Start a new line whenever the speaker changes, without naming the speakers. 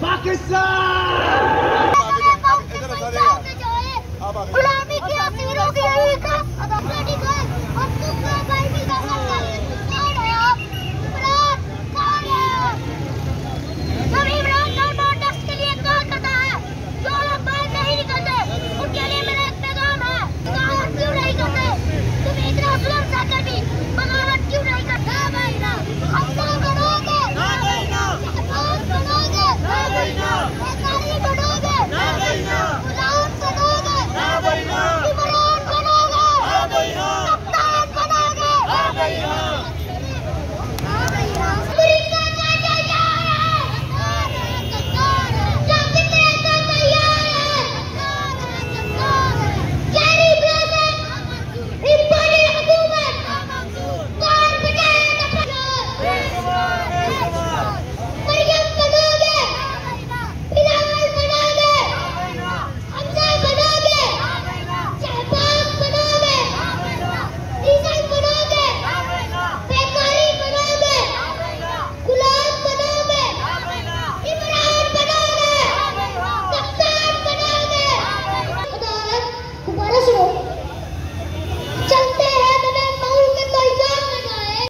Pakistan!